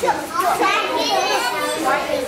Thank you.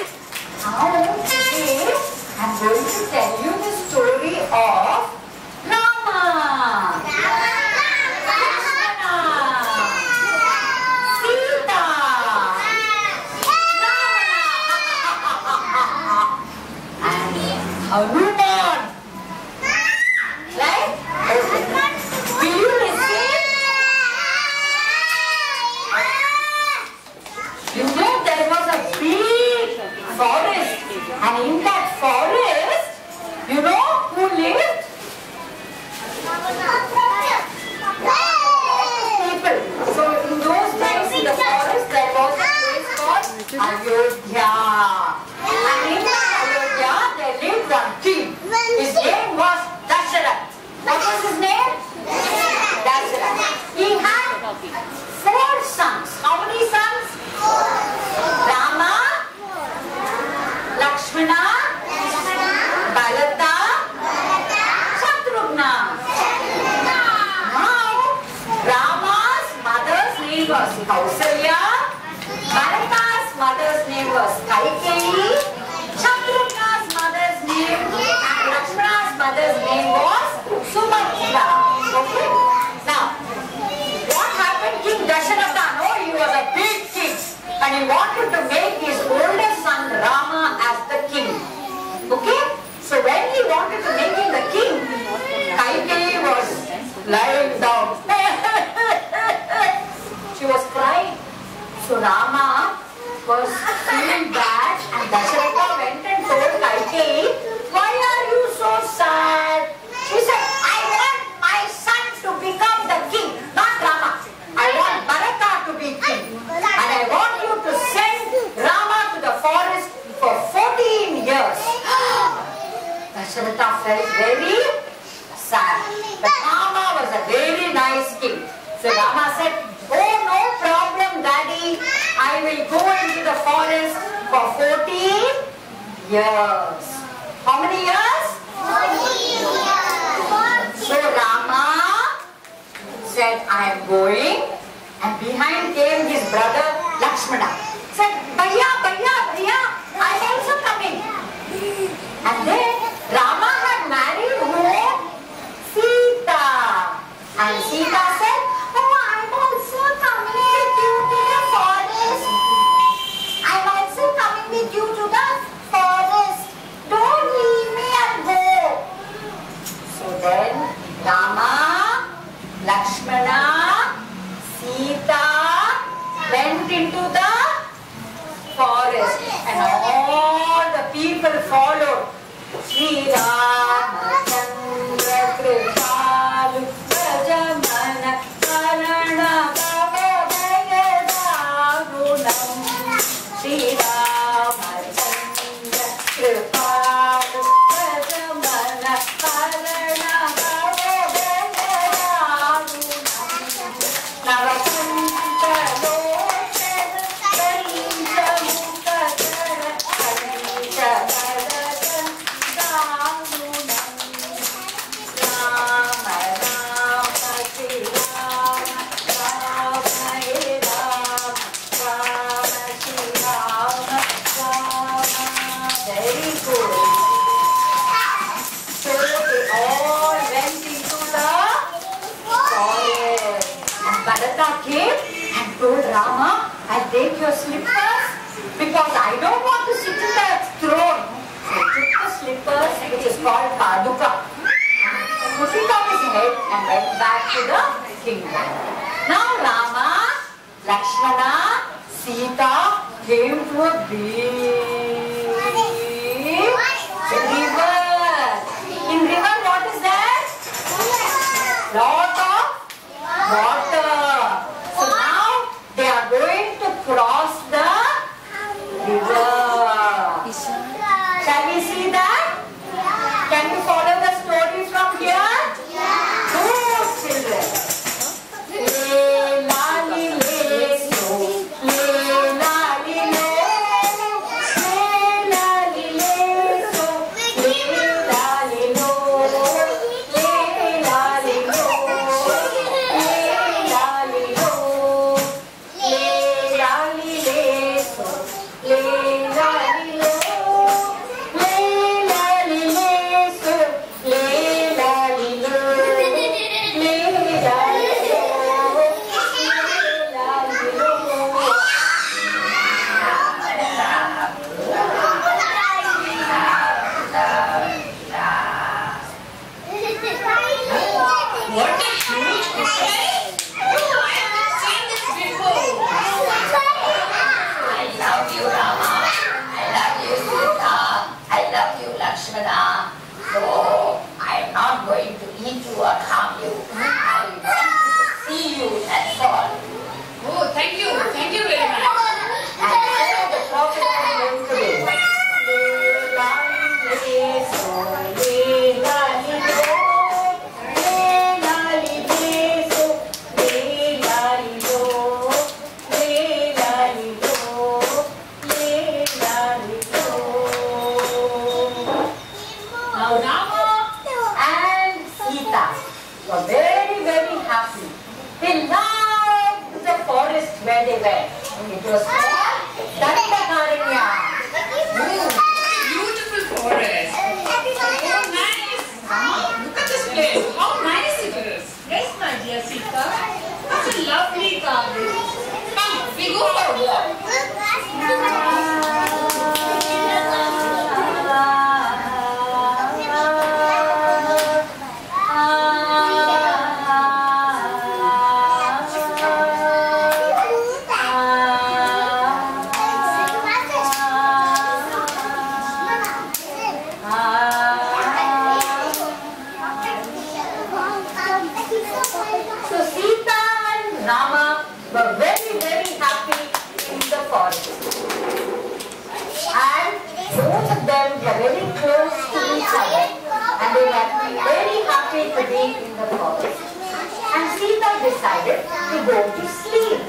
Today I'm going to tell you the story of Rama. Rama. Right? Okay. You receive? You know? forest. And in that forest, you know who lived? People. So in those days in the forest, there was a place called Ayodhya. And in Ayodhya, there lived a king. His name was Dasharath. What was his name? Dasharath. He had four sons. How many sons? Wanted to make his oldest son Rama as the king. Okay? So when he wanted to make him the king, Kaikeyi was lying down. she was crying. So Rama was feeling bad and Dasharatha went and told Kaikeyi, why are you so sad? She said, I want my son to become the king, not Rama. I want Bharata to be king. And I want you to send Rama to the forest for 14 years. Dasharatha felt very sad. But Rama was a very nice king. So Rama said, Oh, no problem, daddy. I will go into the forest for 40 years. How many years? So Rama said, I am going. And behind came his brother Lakshmana. Said, Bhaiya, Bhaiya, Bhaiya, I am also coming. And then Rama had married who? Sita. And Sita said, Oh, I'm also coming with you to the forest. I'm also coming with you to the forest. Don't leave me and go. So then Rama, Lakshmana, Sita went into the forest and all the people followed. Sri Ramachandra Kripalu Bhajamana Harana Bhavabhayadarunam Sri Ramachandra Kripalu Bhajamana Harana Bharata came and told Rama, I'll take your slippers because I don't want to sit in the throne. So he took the slippers which is called Paduka and put it on his head and went back to the kingdom. Now Rama, Lakshmana, Sita came to a big river. In river what is that? lot of water. What away in the forest. And Sita decided to go to sleep.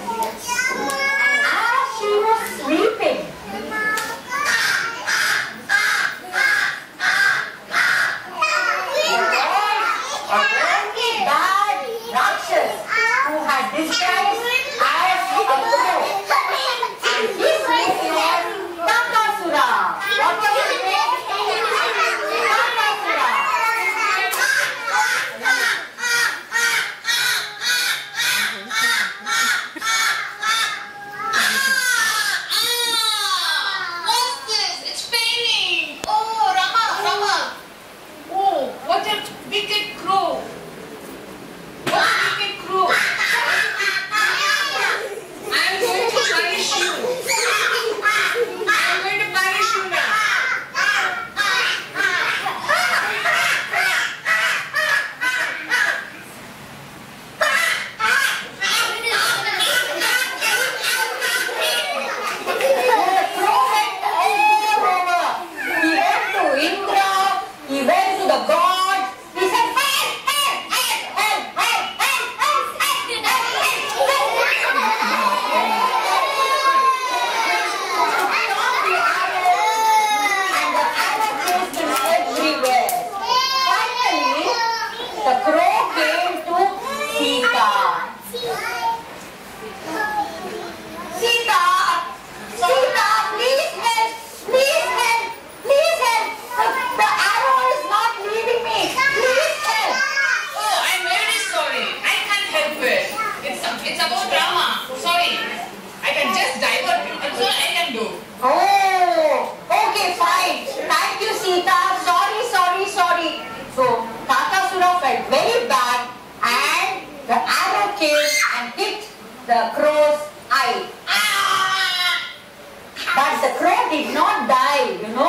did not die, you know.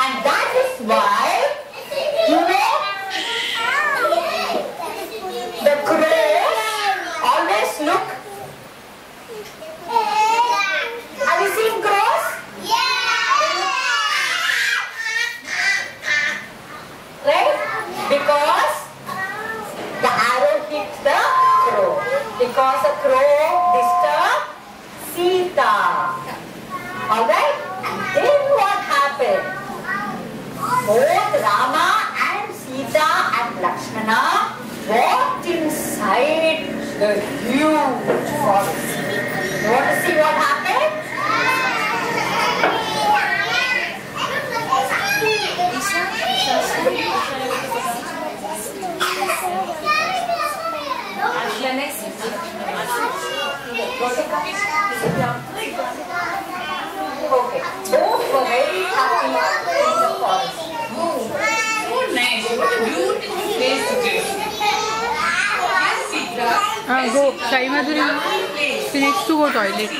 And that is why, you know, the crows always look. Have you seen crows? Right? Because the arrow hits the crow. Because the crow disturbed Sita. Alright? both Rama and Sita and Lakshmana walked inside the huge forest. You want to see what happened? uh, go Sai Madhuri, she needs to go toilet.